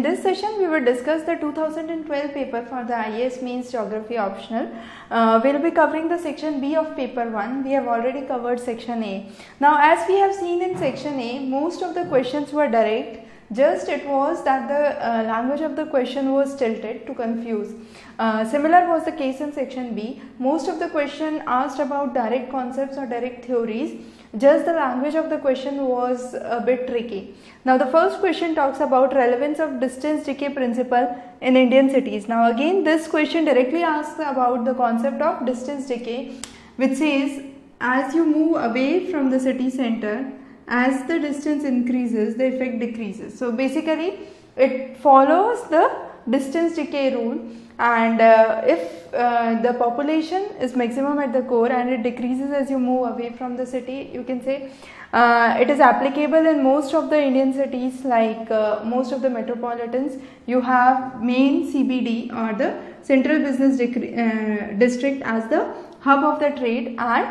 In this session, we will discuss the 2012 paper for the IAS Mains Geography optional. Uh, we will be covering the section B of paper 1. We have already covered section A. Now, as we have seen in section A, most of the questions were direct. Just it was that the uh, language of the question was tilted to confuse. Uh, similar was the case in section B. Most of the question asked about direct concepts or direct theories just the language of the question was a bit tricky. Now the first question talks about relevance of distance decay principle in Indian cities. Now again this question directly asks about the concept of distance decay which says as you move away from the city center as the distance increases the effect decreases. So basically it follows the distance decay rule and uh, if uh, the population is maximum at the core and it decreases as you move away from the city you can say uh, it is applicable in most of the Indian cities like uh, most of the metropolitans you have main CBD or the central business uh, district as the hub of the trade and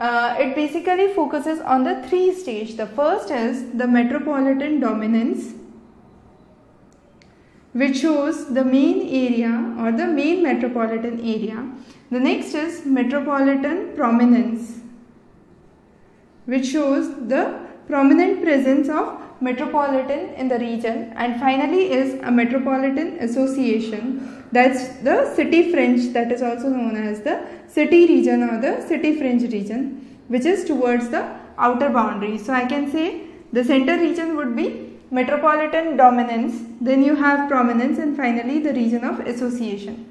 uh, it basically focuses on the three stage the first is the metropolitan dominance which shows the main area or the main metropolitan area. The next is metropolitan prominence which shows the prominent presence of metropolitan in the region and finally is a metropolitan association that's the city fringe that is also known as the city region or the city fringe region which is towards the outer boundary. So I can say the center region would be metropolitan dominance, then you have prominence and finally the region of association.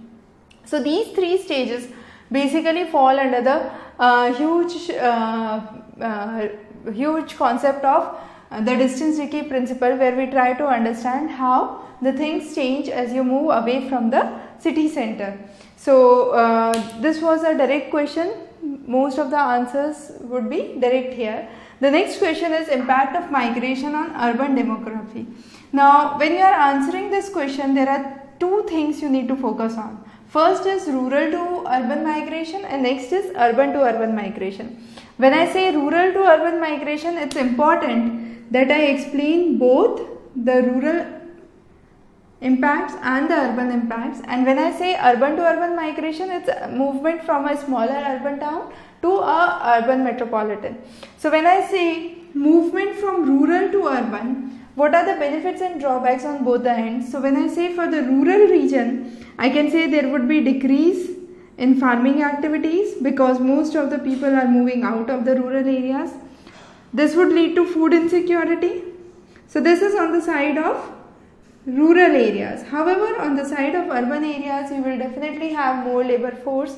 So these three stages basically fall under the uh, huge uh, uh, huge concept of uh, the distance decay principle where we try to understand how the things change as you move away from the city center. So uh, this was a direct question most of the answers would be direct here. The next question is impact of migration on urban demography. Now when you are answering this question there are two things you need to focus on. First is rural to urban migration and next is urban to urban migration. When I say rural to urban migration it's important that I explain both the rural impacts and the urban impacts and when I say urban to urban migration it's movement from a smaller urban town to a urban metropolitan. So when I say movement from rural to urban, what are the benefits and drawbacks on both the ends? So when I say for the rural region, I can say there would be decrease in farming activities because most of the people are moving out of the rural areas. This would lead to food insecurity. So this is on the side of rural areas. However, on the side of urban areas, you will definitely have more labor force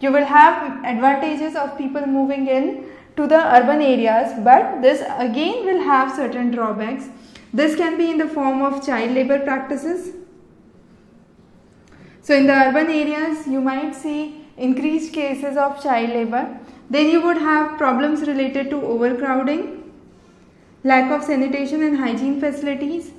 you will have advantages of people moving in to the urban areas but this again will have certain drawbacks. This can be in the form of child labor practices. So in the urban areas you might see increased cases of child labor. Then you would have problems related to overcrowding, lack of sanitation and hygiene facilities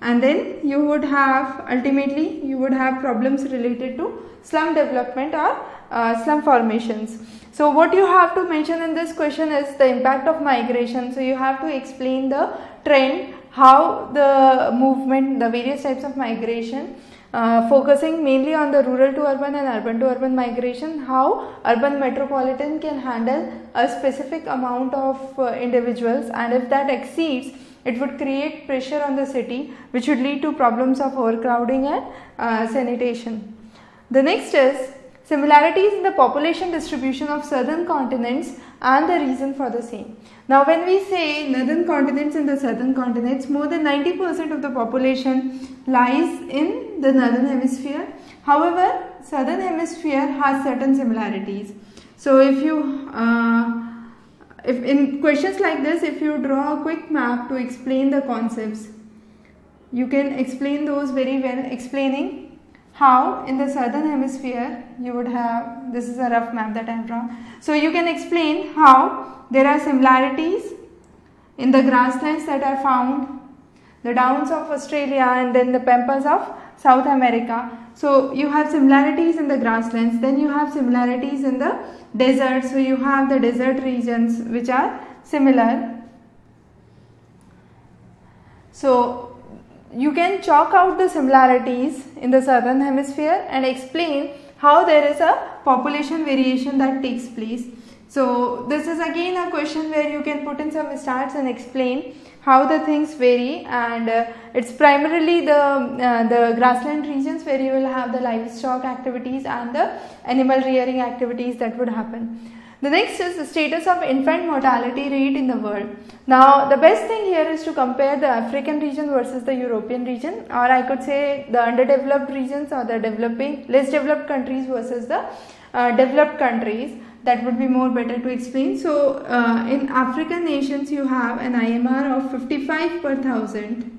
and then you would have ultimately you would have problems related to slum development or uh, slum formations. So what you have to mention in this question is the impact of migration. So you have to explain the trend, how the movement, the various types of migration, uh, focusing mainly on the rural to urban and urban to urban migration, how urban metropolitan can handle a specific amount of uh, individuals and if that exceeds it would create pressure on the city which would lead to problems of overcrowding and uh, sanitation. The next is similarities in the population distribution of southern continents and the reason for the same. Now when we say northern continents and the southern continents, more than 90% of the population lies in the northern hemisphere. However, southern hemisphere has certain similarities. So if you, uh, if in questions like this, if you draw a quick map to explain the concepts, you can explain those very well, explaining how in the southern hemisphere you would have this is a rough map that I have drawn. So you can explain how there are similarities in the grasslands that are found, the downs of Australia and then the pampas of South America. So you have similarities in the grasslands, then you have similarities in the desert. So you have the desert regions which are similar. So you can chalk out the similarities in the southern hemisphere and explain how there is a population variation that takes place. So this is again a question where you can put in some stats and explain how the things vary and uh, it's primarily the uh, the grassland regions where you will have the livestock activities and the animal rearing activities that would happen. The next is the status of infant mortality rate in the world. Now the best thing here is to compare the African region versus the European region or I could say the underdeveloped regions or the developing less developed countries versus the uh, developed countries that would be more better to explain. So uh, in African nations you have an IMR of 55 per thousand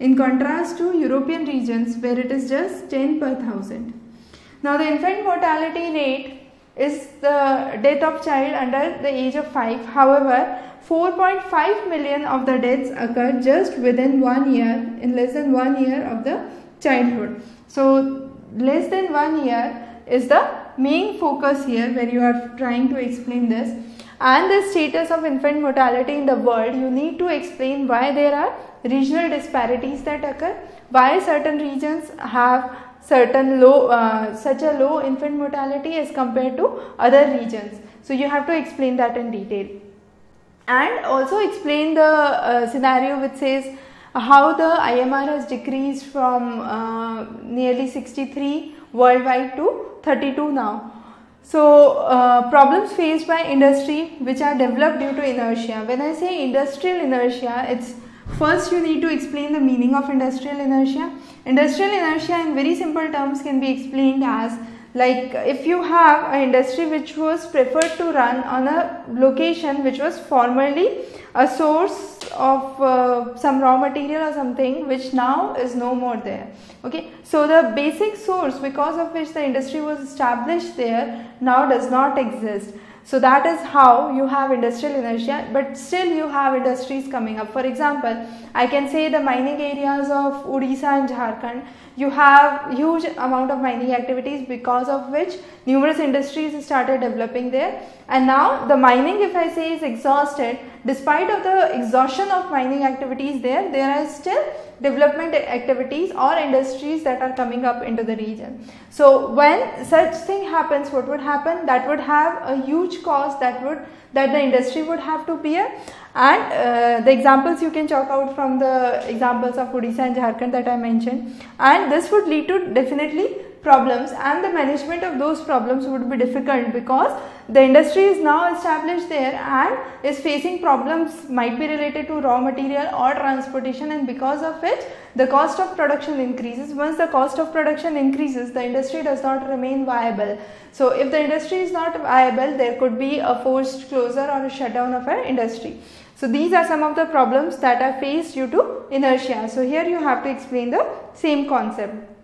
in contrast to European regions where it is just 10 per thousand. Now the infant mortality rate is the death of child under the age of 5. However, 4.5 million of the deaths occur just within one year in less than one year of the childhood. So, less than one year is the main focus here where you are trying to explain this and the status of infant mortality in the world you need to explain why there are regional disparities that occur why certain regions have certain low uh, such a low infant mortality as compared to other regions so you have to explain that in detail and also explain the uh, scenario which says how the IMR has decreased from uh, nearly 63 worldwide to 32 now. So, uh, problems faced by industry which are developed due to inertia. When I say industrial inertia, it's first you need to explain the meaning of industrial inertia. Industrial inertia in very simple terms can be explained as like if you have an industry which was preferred to run on a location which was formerly a source of uh, some raw material or something which now is no more there. Okay? So the basic source because of which the industry was established there now does not exist so that is how you have industrial inertia but still you have industries coming up. For example i can say the mining areas of odisha and jharkhand you have huge amount of mining activities because of which numerous industries started developing there. And now the mining if I say is exhausted despite of the exhaustion of mining activities there there are still development activities or industries that are coming up into the region. So when such thing happens what would happen? That would have a huge cost that would that the industry would have to bear. And uh, the examples you can chalk out from the examples of Odisha and Jharkhand that I mentioned. And this would lead to definitely problems and the management of those problems would be difficult because the industry is now established there and is facing problems might be related to raw material or transportation and because of which the cost of production increases. Once the cost of production increases the industry does not remain viable. So if the industry is not viable there could be a forced closure or a shutdown of an industry. So these are some of the problems that are faced due to inertia. So here you have to explain the same concept.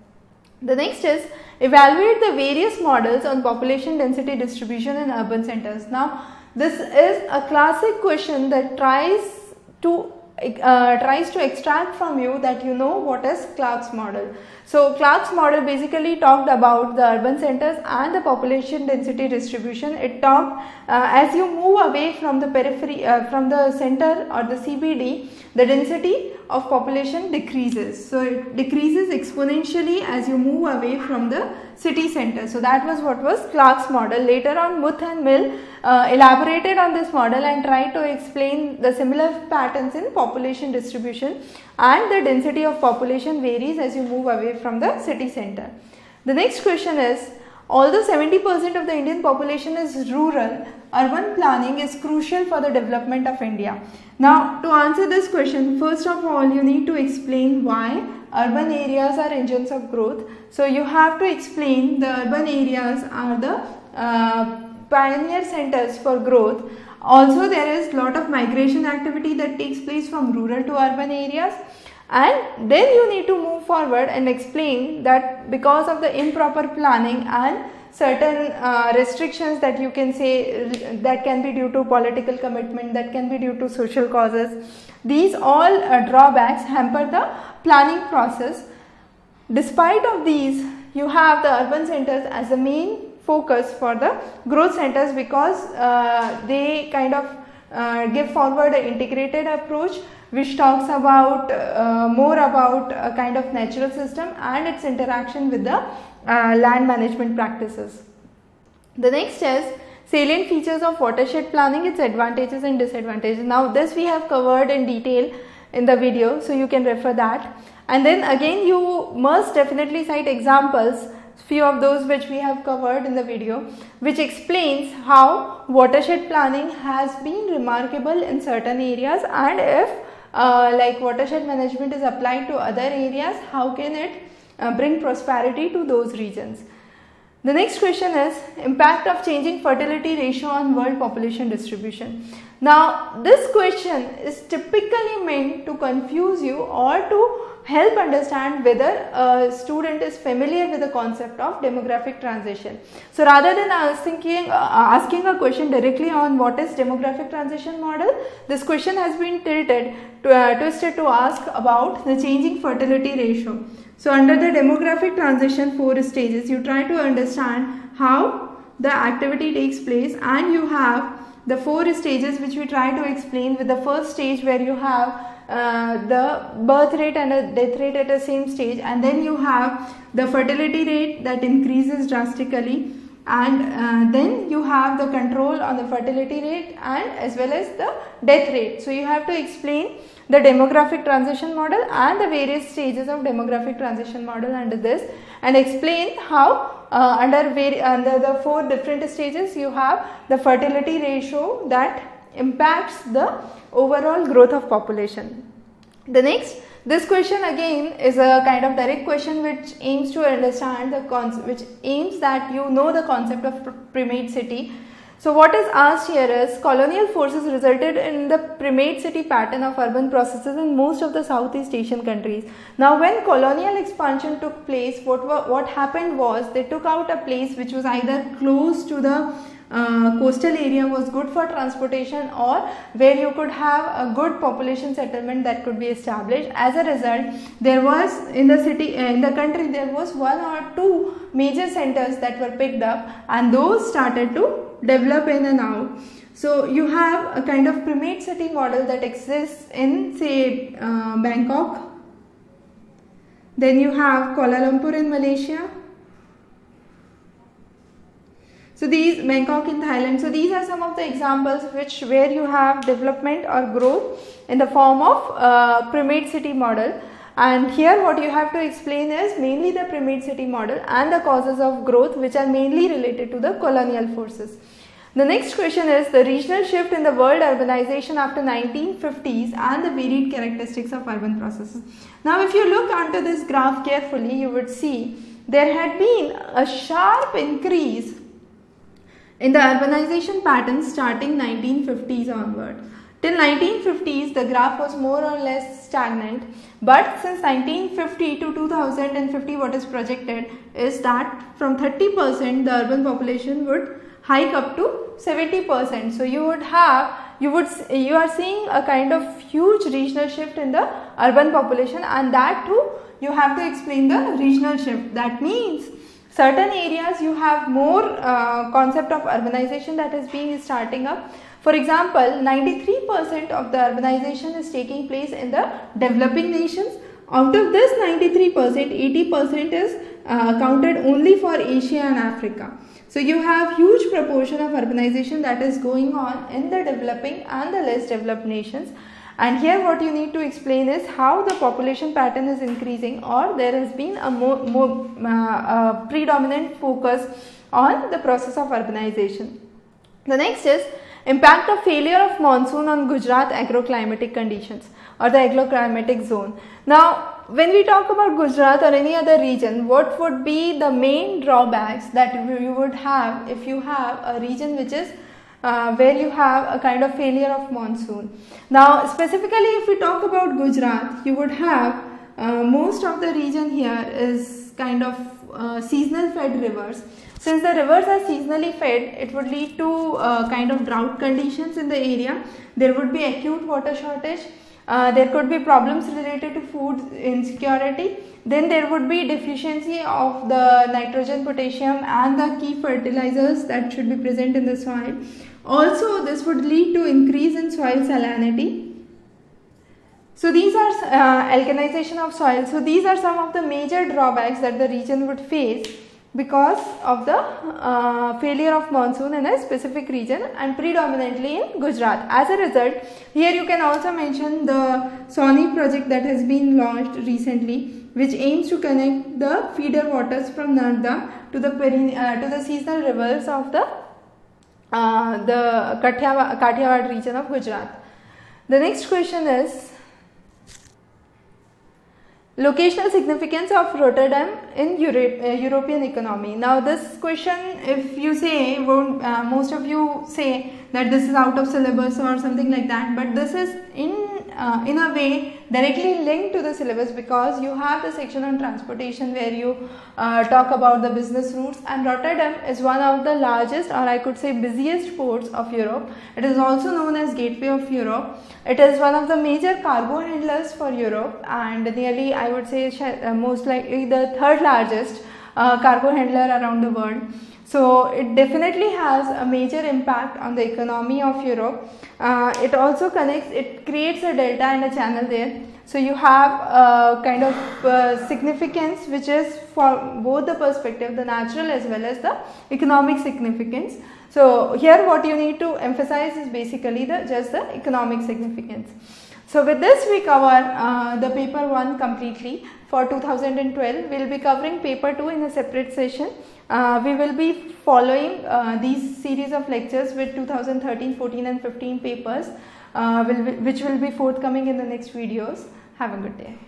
The next is evaluate the various models on population density distribution in urban centers. Now this is a classic question that tries to uh, tries to extract from you that you know what is Clark's model. So Clark's model basically talked about the urban centers and the population density distribution. It talked uh, as you move away from the periphery, uh, from the center or the CBD, the density of population decreases. So it decreases exponentially as you move away from the city center. So that was what was Clark's model. Later on Muth and Mill uh, elaborated on this model and tried to explain the similar patterns in population distribution and the density of population varies as you move away from the city center. The next question is although 70% of the Indian population is rural, urban planning is crucial for the development of India. Now to answer this question, first of all you need to explain why urban areas are engines of growth. So you have to explain the urban areas are the uh, pioneer centers for growth. Also there is a lot of migration activity that takes place from rural to urban areas and then you need to move forward and explain that because of the improper planning and certain uh, restrictions that you can say that can be due to political commitment that can be due to social causes. These all uh, drawbacks hamper the planning process. Despite of these you have the urban centers as the main focus for the growth centers because uh, they kind of uh, give forward an integrated approach which talks about uh, more about a kind of natural system and its interaction with the uh, land management practices. The next is salient features of watershed planning, its advantages and disadvantages. Now this we have covered in detail in the video so you can refer that and then again you must definitely cite examples few of those which we have covered in the video which explains how watershed planning has been remarkable in certain areas and if uh, like watershed management is applied to other areas how can it uh, bring prosperity to those regions the next question is impact of changing fertility ratio on world population distribution. Now this question is typically meant to confuse you or to help understand whether a student is familiar with the concept of demographic transition. So rather than asking, uh, asking a question directly on what is demographic transition model, this question has been tilted, to, uh, twisted to ask about the changing fertility ratio. So under the demographic transition four stages, you try to understand how the activity takes place and you have the four stages which we try to explain with the first stage where you have uh, the birth rate and death rate at the same stage and then you have the fertility rate that increases drastically and uh, then you have the control on the fertility rate and as well as the death rate. So you have to explain the demographic transition model and the various stages of demographic transition model under this and explain how uh, under, under the four different stages you have the fertility ratio that impacts the overall growth of population. The next, this question again is a kind of direct question which aims to understand the concept, which aims that you know the concept of primate city. So what is asked here is colonial forces resulted in the primate city pattern of urban processes in most of the Southeast Asian countries. Now when colonial expansion took place, what, what happened was they took out a place which was either close to the uh, coastal area was good for transportation or where you could have a good population settlement that could be established. As a result there was in the city uh, in the country there was one or two major centers that were picked up and those started to develop in and out. So you have a kind of primate city model that exists in say uh, Bangkok. Then you have Kuala Lumpur in Malaysia so these Bangkok in Thailand. So these are some of the examples which where you have development or growth in the form of uh, primate city model. And here what you have to explain is mainly the primate city model and the causes of growth which are mainly related to the colonial forces. The next question is the regional shift in the world urbanization after 1950s and the varied characteristics of urban processes. Now if you look onto this graph carefully you would see there had been a sharp increase in the urbanization pattern starting 1950s onward. Till 1950s the graph was more or less stagnant but since 1950 to 2050 what is projected is that from 30% the urban population would hike up to 70%. So you would have you would you are seeing a kind of huge regional shift in the urban population and that too you have to explain the regional shift that means certain areas you have more uh, concept of urbanization that is being starting up. For example 93% of the urbanization is taking place in the developing nations. Out of this 93% 80% is uh, counted only for asia and africa. So you have huge proportion of urbanization that is going on in the developing and the less developed nations and here what you need to explain is how the population pattern is increasing or there has been a more, more uh, predominant focus on the process of urbanization. The next is impact of failure of monsoon on Gujarat agroclimatic conditions or the agroclimatic zone. Now when we talk about Gujarat or any other region, what would be the main drawbacks that you would have if you have a region which is uh, where you have a kind of failure of monsoon. Now specifically if we talk about Gujarat, you would have uh, most of the region here is kind of uh, seasonal fed rivers. Since the rivers are seasonally fed, it would lead to uh, kind of drought conditions in the area. There would be acute water shortage. Uh, there could be problems related to food insecurity. Then there would be deficiency of the nitrogen, potassium and the key fertilizers that should be present in the soil. Also, this would lead to increase in soil salinity So these are uh, of soil. So these are some of the major drawbacks that the region would face because of the uh, failure of monsoon in a specific region and predominantly in Gujarat. As a result, here you can also mention the SAUNI project that has been launched recently which aims to connect the feeder waters from Narmada to the, uh, to the seasonal rivers of the, uh, the Kathiawad region of Gujarat. The next question is Locational significance of Rotterdam in uh, European economy. Now this question if you say, uh, most of you say that this is out of syllabus or something like that but this is in uh, in a way directly linked to the syllabus because you have the section on transportation where you uh, talk about the business routes and Rotterdam is one of the largest or I could say busiest ports of Europe. It is also known as gateway of Europe. It is one of the major cargo handlers for Europe and nearly I would say uh, most likely the third largest uh, cargo handler around the world. So it definitely has a major impact on the economy of Europe. Uh, it also connects, it creates a delta and a channel there. So you have a kind of uh, significance which is for both the perspective, the natural as well as the economic significance. So here what you need to emphasize is basically the just the economic significance. So with this we cover uh, the paper 1 completely for 2012. We will be covering paper 2 in a separate session. Uh, we will be following uh, these series of lectures with 2013, 14 and 15 papers uh, will, which will be forthcoming in the next videos. Have a good day.